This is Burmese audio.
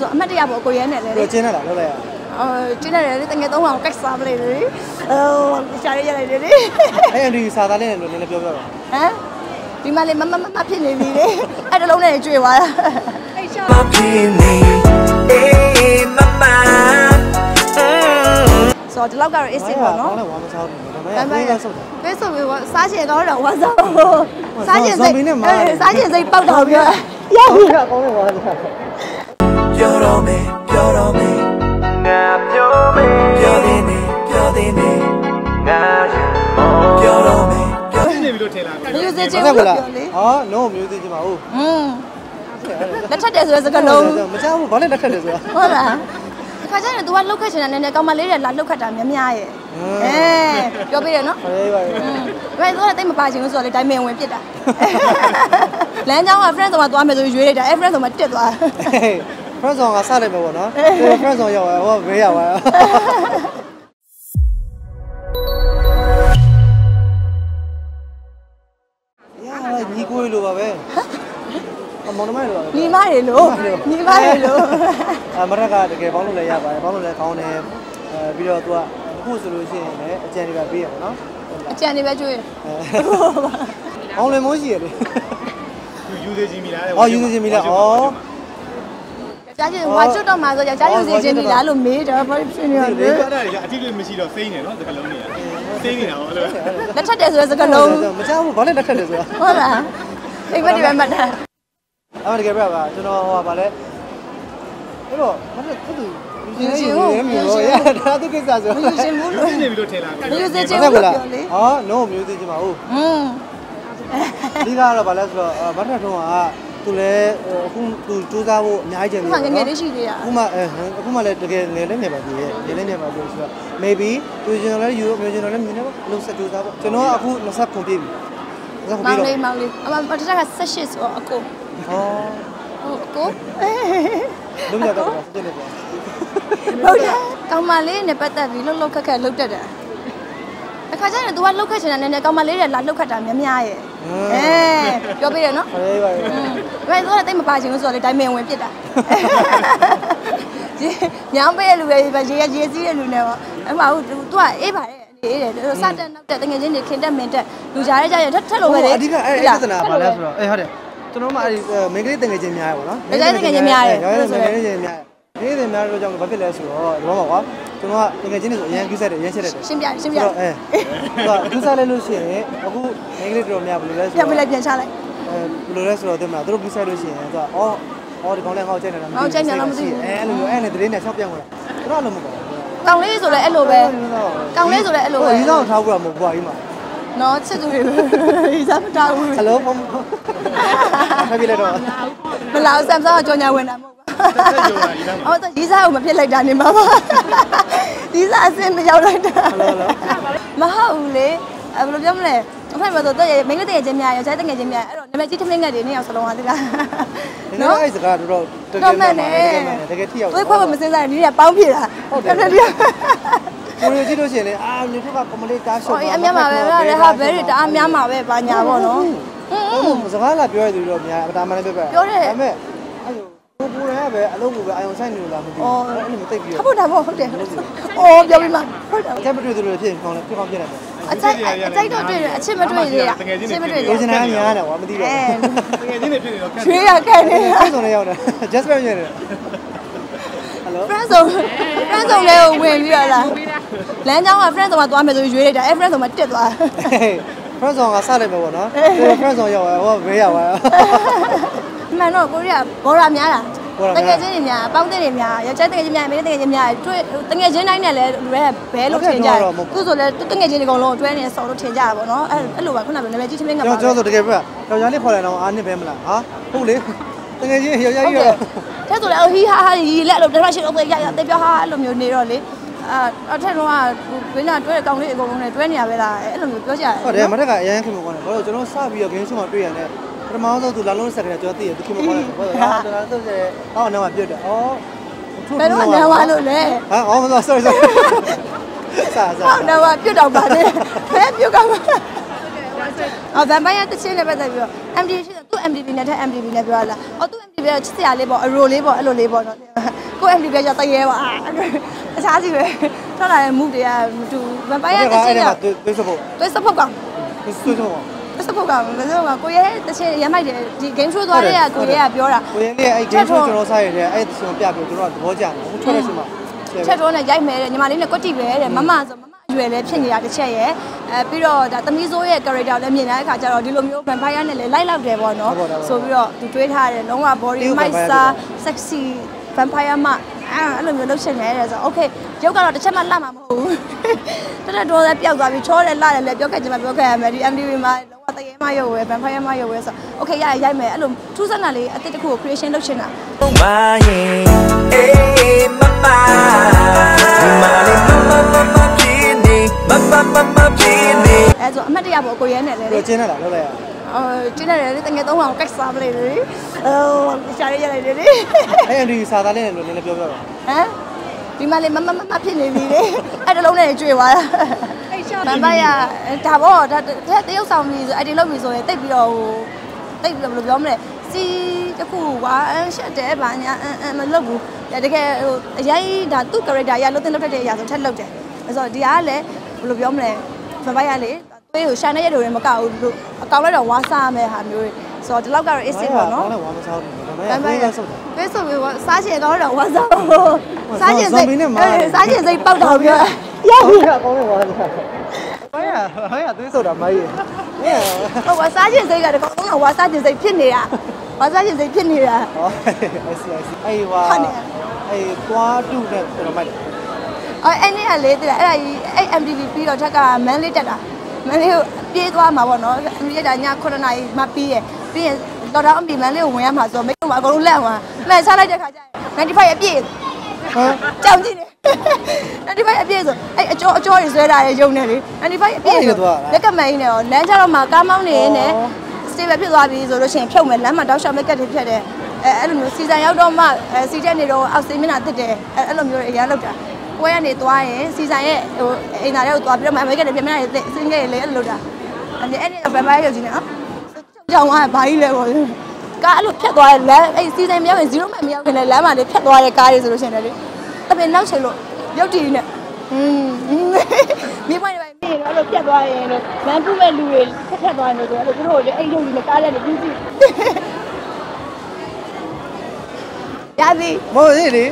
ဆိုအမှတ်တရပေါ့ကိုရဲနဲ့လေဒီကျင်းလာလောက်လိုက်ရအော်ကျင်းတယ်လေတကယ်သုံးအောင်ကတ်စားမလေးလေဟိုရှာရရလိုက်လေဟအဲ့အန်ဒီစာသားလေးနဲ့လို့နည်းနည်းပြောပြပါမ်ဒီမှာလေမမမမဖြစ်နေပြီလေအဲ့တလုံးနဲ့ကျွေသွားတာအဲ့ရှာ Papini, eh, mama. Mm. ဆိုတော့ဒီလောက်ကတော့ AC ပေါ့နော်လည်းဝါမစားဘူးဒါပေဒါပေမဲ့မဲ့အဆုံးတာပေးဆိုပြီးစားချင်ကောင်းတော့ဝါစားစားချင်စိတ်ဇွန်ဘီနဲ့မားတယ်စားချင်စိတ်ပောက်တော့ပြောရပြီကကောင်းတယ်ဝါစား ပြောတော့မယ်ပြောတော့မယ်ငါပြောမယ်ပြောသေးမယ်ပြောသေးမယ်ငါပြောတော့မယ်ပြောနေပြီလို့ထင်လား music ချင်းဟုတ်လားဟာ no music ချင်းပါဟုတ်อืมလက်ထက်တယ်ဆိုရယ်စကလုံးမကြောက်ဘူးဘာလဲလက်ထက်တယ်ဆိုတာဟုတ်လားခါကျရင် तू ကလှုပ်ခတ်ချင်တာနည်းနည်းကောင်းမလေးတယ်လာလှုပ်ခတ်တာများများရဲ့အဲပြောပြရနော်ဟုတ်ပါရဲ့ဒါပေမဲ့ तू ကတိတ်မပါချင်ဘူးဆိုတော့လေဒိုင်မန်ဝင်ပြစ်တာလမ်းကြောင်းက friend ဆောင်မှာသွားမယ်ဆိုရွေးလိုက်တာအဲ friend ဆောင်မှာတက်သွား friend song ကစလိုက်မယ်ပေါ့နော် friend song ရောက်သွားဟိုကဘေးရောက်သွားရညီကိုလိုပါပဲအမောင်နှမလိုပါပဲညီမတွေလို့ညီမတွေလို့အမရက်ကတကယ်ဘောင်းလို့လည်းရပါတယ်ဘောင်းလို့လည်းကောင်းတယ်အဲပြီးတော့သူကအခုဆိုလို့ရှိရင်လည်းအကြံတွေပဲပေးရပါတော့အကြံတွေပဲကျွေးအောင်လည်းမိုးရှိရတယ်ယူသေးချင်းမိလားအော်ယူသေးချင်းမိလားအော် ကြားချင်ဝါကျွတ်တော့မှာဆိုကြားယူစီချင်းပြီလားလို့မေးတော့ဘာဖြစ်နေရဒီလဲကတာကအတိအကျမရှိတော့စိမ့်နေနော်စကလုံးတွေကစိမ့်နေတာဟောလို့လက်ထက်တယ်ဆိုတဲ့စကားလုံးမကြောက်ဘူးဘာလဲလက်ထက်တယ်ဆိုတာဟုတ်လားအိမ်မက်တွေပဲမှတ်တာအဲ့ဒါတကယ်ပြပါကျွန်တော်ဟိုပါလဲအဲ့တော့မနေ့သူသူယူရှင်ယူရမျိုးရောရဒါသူကိစ္စဆိုမယူရှင်ဘူးလို့နေပြီလို့ထင်လားမယူစီချင်းဟုတ်ဘူးကဲ့လို့လားပြောလေဟာ no မျိုးသိချင်ပါဘူးอืมဒီကတော့ဗာလဲဆိုတော့မတ်ထထုံးက သူလည်းအခုသူစူးစမ်းဖို့အများကြီးကြံခုနေမှငယ်ငယ်လေးရှိသေးတာအခုမှအဲအခုမှလည်းတကယ်ငယ်လေးငယ်ပါသေးရဲ့ငယ်လေးငယ်ပါသေးဆိုတော့ maybe သူကျွန်တော်လည်းယူမျိုးကျွန်တော်လည်းမြင်နေပါလုံးဆက်စူးစမ်းဖို့ကျွန်တော်ကအခု20ခုပြည့်ပြီ20ခုမောပြည့်င်တော့လေးမောင်လေးအမပထမက18ဆိုတော့အကိုဟောဟုတ်အကိုလုံးရတော့ဆက်နေပါဟုတ်တယ်ကောင်မလေးနဲ့ပတ်သက်ပြီးလှုပ်လှုပ်ခက်ခက်လှုပ်တတ်တယ်အခါကျရင် तू ကလှုပ်ခက်ချင်တာနည်းနည်းကောင်မလေးတွေလာလှုပ်ခက်တာများများရဲ့အဲ ပြောပြတယ်နော် ဟေးပါ อืมဒါပေမဲ့ तू ကတိတ်မပါချင်ဘူးဆိုတော့လေတိုင်းမင်ဝင်ပြစ်တာညောင်းပေးတဲ့လူတွေပဲရေရေစီးတဲ့လူတွေပေါ့အဲ့မှာဟုတ် तू ကအေးပါတယ်အေးတယ်စတက်နောက်တက်တငယ်ချင်းတွေခင်တက်မင်တက်လူကြားရကြရထက်ထက်လို့ပဲလေ အဓိကအဲ့အဲ့ပြဿနာပါလဲဆိုတော့အေးဟုတ်တယ်ကျွန်တော်မှအဲ့မင်္ဂလိတငယ်ချင်းများရပါတော့ရောင်းရတဲ့ငယ်ချင်းများရဒီတွေများတော့ကြောင့်ဘာဖြစ်လဲဆိုတော့ဒီမှာကွာကျွန်တော်ကငယ်ချင်းတွေဆိုအရင်ကိစ္စတွေအရင်ချက်တယ် ရှင်းပြရှင်းပြ တော့အဲသူကသူစားလဲလို့ရှိရင်အခုမင်္ဂလိတော်များဘယ်လိုလဲဆို ပြန် တော့ ပြလိုက်ပြန်ချလိုက် အဲဘယ်လိုလဲဆိုတော့ဒီမှာသူတို့ကိစ္စလို့ရှိရင်သူကအော်အော်ဒီကောင်လည်းငါ့ကိုကြိုက်နေတာအဲအဲ့လိုမျိုးအဲ့နဲ့တရင်နဲ့ချောက်ပြန်ဝင်လာသူတို့လည်းမဟုတ်ပါဘူးကောင်လေးဆိုလဲအဲ့လိုပဲကောင်လေးဆိုလဲအဲ့လိုပဲဒီကောင်ထားဘူးကမဟုတ်ဘူးအကြီးမှာနော်ချစ်သူတွေဒီစားမတောင်းဘူးဟယ်လိုဖုန်းဖပြလိုက်တော့မလာဆမ်ဆာကကြောညာဝင်တာမဟုတ်ဘူးဟုတ်တော့ဒီစားကိုမဖြစ်လိုက်တာနေမှာပါဒီစားအစင်မရောက်လိုက်တာဟယ်လိုဟယ်လိုမဟုတ်ဘူးလေအဲ့ဘယ်လိုပြောမလဲ အဖေမဆိုတော့မင်းတို့တကယ်ချင်းများရောကျဲတကယ်ချင်းများအဲ့တော့နာမည်ကြီးထမင်းငတ်တွေနေအောင်စလုံးပါသေးလားနော်အဲ့စကားတော့တော်တော်တော့မှန်တယ်တကယ်ထိရောက်သွေးခွဲဖို့မစင်းစားရင်ဒီကပေါင်းပြေတာဟုတ်တယ်ပြပြကိုရီကြည့်လို့ရှိရင်လေအာမြေထုကကမလေးတားရှုပ်ဟောအများမှာပဲလေဟာဘဲတွေတအားများမှာပဲဘာညာပေါ့နော်ဟုတ်စကားလာပြောရသူတော့များအတားမှန်လည်းပြောပြဒါပေမဲ့အဲ့လို ကိုကိုရပဲအလုပ်ကိုပဲအာယုံဆိုင်နေလို့လားမသိဘူးအဲ့လိုမသိပြီးဟုတ်တာပေါ့ဟုတ်တယ်အော်ပြောပြီးမှဟုတ်တယ်အချက်မတွေ့သူတွေဖြစ်ကောင်းလဲဖြစ်ကောင်းဖြစ်တယ်အချိုက်အချိုက်တော့တွေ့တယ်အချစ်မတွေ့သေးတာအချစ်မတွေ့လိုသေးချင်တာများတယ်ကွာမသိတော့အဲတကယ်ချင်းနေဖြစ်နေတော့ခက်ရွှေရကန်နေအဲ့ဆုံးလည်းရောက်တယ် just ပဲညနေဟယ်လို friend ဆုံး friend ဆုံးလေးကိုဝင်ပြီးတော့လားလမ်းကြောင်းက friend ဆုံးကသွားမယ်ဆိုရွေးလိုက်တာအဲ friend ဆုံးကတက်သွား friend song ကစလိုက်မယ်ပေါ့နော် friend song ရောက်သွားဟိုကဘေးရောက်သွား မှန်တော့ကိုရီးယားဘောရာများတာဘောရာတများကယ်ချင်းတွေများပေါင်းတဲ့တွေများယောက်ျားတကယ်ချင်းများမိန်းတကယ်ချင်းများတွေ့တကယ်ချင်းတိုင်းနဲ့လည်းလူတွေကဘဲလို့ထင်ကြတယ်သူဆိုလည်းတကယ်ချင်းတွေအကုန်လုံးတွဲနေဆော်လို့ထင်ကြတာပေါ့နော်အဲအဲ့လိုပါခုနကနာမည်ကြီးချင်းမင်းကပါကျွန်တော်ကျွန်တော်ဆိုတကယ်ပြယောက်ျားလေးခေါ်လိုက်တော့အားနစ်ပဲမလားဟာဟုတ်လေတကယ်ကြီးယောက်ျားဟုတ်ကြီးတယ်တဲ့ဆိုလည်းဟီဟာဟာရီလက်လို့တမရှိတော့ပဲရရတဲ့ပြောဟာအဲ့လိုမျိုးနေတော့လေအာအထက်တော့ကဝင်းနာတွဲတဲ့ကောင်လေးအကုန်လုံးနဲ့တွဲနေရပဲလားအဲ့လိုမျိုးပြောကြတယ်ဟုတ်တယ်မတက်ကအရန်ခင်မကောင်းတယ်ဘာလို့ကျွန်တော်စပြီးတော့ game show မှာတွေ့ရတယ် ပထမဆုံးသူလာလုံးစက်ကလေးကျွန်တော်သိတယ်သူခင်မကောင်းတယ်ဘာလို့ဟာကျွန်တော်ဆိုတယ်ဟောနာမပြတ်တယ်ဩဘယ်တော့မှနဝါလို့လဲဟာအော်မ sorry sorry စာစာဟောနဝါပြုတ်တော့ပါနဲ့ဘယ်ပြုတ်ကမှာအော်ဗန်ပိုင်ယာတချင်းနဲ့ပတ်သက်ပြီးတော့ MDB ရှိတယ်သူ MDB နဲ့ထက် MDB နဲ့ပြောရလားအော်သူ MDB ကချစ်စရာလေးပေါ့အရိုလေးပေါ့အဲ့လိုလေးပေါ့နော်ကို MDB ကတရေပါအစားစီပဲထွက်လာတဲ့ move တွေကမတူဗန်ပိုင်ယာတချင်းကတွေတွေးစဖို့တွဲစဖို့ကောင်တွေးစဖို့ တွဲစဖို့ကောင်မစဖို့ကောင်ကိုရဲတချင်းရမ်းမိုက်တယ်ဒီ game show သွားတဲ့ကကိုရဲကပြောတာကိုရင်လေးအဲ့ game show ကျွန်တော်စားရတဲ့အဲ့ဒီကျွန်တော်ပြပြီးကျွန်တော်သဘောကျတယ်ဟိုထွက်တဲ့ချိန်မှာချက်တော့နဲ့ရိုက်မယ်တဲ့ညီမလေးနဲ့ကွက်တိပဲတဲ့မမဆိုမမအရွယ်လည်းဖြစ်နေတာတစ်ချက်ရဲ့အဲပြီးတော့ဒါသမီးစိုးရဲ့ character လည်းမြင်တဲ့အခါကျတော့ဒီလိုမျိုး vampire နဲ့လည်းလိုက်လောက်တယ်ပေါ့နော်ဆိုပြီးတော့သူတွေးထားတယ်လုံးဝ body might sa sexy vampire မအဲ့လိုမျိုးလုပ်ချင်တယ်တဲ့ဆို okay ရုပ်ကတော့တစ်ချက်မှလှမှာမဟုတ်ဘူးတက်တက်တော်လည်းပျောက်သွားပြီချောတယ်လှတယ်လည်းပြောခဲ့ချင်မှပြောခဲ့ရမယ်ဒီ MTV မှာလုံးဝ တရေမရုပ်ပဲ vampire မရုပ်ပဲဆို okay ရရရိုက်မယ်အဲ့လိုထူးဆန်းတာလေးအသစ်တစ်ခုကို creation လုပ်ချင်တာ My hey mama Mama mama pini mama mama pini အဲဆိုအမတ်တရပေါ့ကိုရဲနဲ့လည်းလေကိုကျင်းလာလောက်လိုက်ရအော်ကျင်းတယ်လေတကယ်တော့အောင်ကိုက်စားပလိုက်လေအော်ရှာရရလိုက်လေဟအဲ့အန်ဒီစာသားလေးလည်းနည်းနည်းပြောပြတော့မ်ဒီမှာလေမမမမဖြစ်နေပြီလေအဲ့တလုံးနဲ့ကြွေသွားတာအဲ့ရှာ မမရဒါပေါ့ဒါတရုပ်ဆောင်ပြီဆိုအဲ့ဒီလုပ်ပြီဆိုရင်တိတ်ပြီးတော့ဟိုတိတ်ပြီးတော့ဘယ်လိုပြောမလဲစီတခုကွာအရှက်တယ်ဗာညာအမလုပ်ဘူးတကယ်ဟိုအရင်ဒါသူ့ character ရလို့တင်လုပ်တတ်တဲ့အရာဆိုထက်လုပ်တယ်အဲ့ဆိုဒီကလည်းဘယ်လိုပြောမလဲမမရလေသွေးကိုရှာနေရတဲ့တွေမကဘူးလို့အကောင်လိုက်တော့ဝါစားမယ်ဟာမျိုးဆိုတော့ဒီလောက်ကတော့ is it ပေါ့နော်လည်းဝါမစားဘူးဒါပေဘယ်မဲ့မှာကိုယ်ကဆုတ်တယ်ဘယ်ဆိုပြီးစားချင်ကောင်းတော့ဝါစားစားချင်စိတ်ဇွန်ဘီနဲ့မားတယ်စားချင်စိတ်ပောက်တော့ပြော ရဟုတ်ဘူးကဲ့ကောင်းတယ်ဝါစားဘာရဘာရသွေးဆိုတာမကြီးဟဲ့ဟုတ်ပါစားချင်စိတ်ကတကောင်းတော့ဝါစားချင်စိတ်ဖြစ်နေတာဝါစားချင်စိတ်ဖြစ်နေတာဟော I see I see အဲ့ဟွာအဲ့တွားတူနဲ့ကျွန်တော်မိုက်တယ်အော်အဲ့နေ့ကလေတဲ့အဲ့ဒါကြီးအဲ့ MTV ပြီးတော့ထက်ကမန်းလေးတက်တာမန်းလေးကိုပြေးသွားမှာပေါ့နော် MTV ကည9နာရီမှပြီးရပြီးရင်တော့တော့အပြင်မန်းလေးကိုဝင်ရမှာဆိုတော့မိတ်ကမအကုန်လုံးလက်သွားလက်ချလိုက်တဲ့ခါကျရင်95အပြည့် ဟမ်ကြောင်ကြည့်နေ95အပြည့်ဆိုအဲ့အကျော်အကျော်တွေဆွဲတာရဲ့ယုံနေလေ95အပြည့်ဆိုလက်ကမိုင်းနေရောလမ်းကြတော့မှကားမောင်းနေနေ stable ဖြစ်သွားပြီဆိုလို့ရှိရင်ဖြုတ်မယ်လမ်းမှာတောက်လျှောက်မက်ကတ်တွေဖြတ်တယ်အဲအဲ့လိုမျိုးစီဇန်ရောက်တော့မှအဲစီတက်နေတော့အောက်စေးမျက်နှာတက်တယ်အဲအဲ့လိုမျိုးတွေအရင်လောက်တာပွဲကနေသွားရင်စီဇန်ရဲ့ဟိုအိမ်သားတွေကိုသွားပြီးတော့မှအမေရိကန်တွေပြင်မျက်နှာတွေစင်းခဲ့လေအဲ့လိုလုပ်တာအဲ့ဒီအဲ့ဒီဗန်ပိုင်ရုပ်ကြီးနော်ကြောင်ကဘာကြီးလဲပေါ့ ကားအဲ့လိုဖြတ်သွားတယ်လမ်းအဲ့စီဇန်မရောက်ရင်0မှမရောက်ခင်လေလမ်းမှာလေဖြတ်သွားတဲ့ကားတွေဆိုလို့ရှိရင်လေတပင်နောက်ချိန်လို့ရုပ်တည်နေอืมမိမတွေပဲမိရင်တော့အဲ့လိုဖြတ်သွားရင်လို့လမ်းကူးမဲ့လူတွေဖြတ်ဖြတ်သွားရင်လို့ဆိုအဲ့လိုသူတို့လည်းအဲ့ရုပ်ကြီးနဲ့ကားလည်းပြင်းပြင်းရပြီမဟုတ်သေးလေ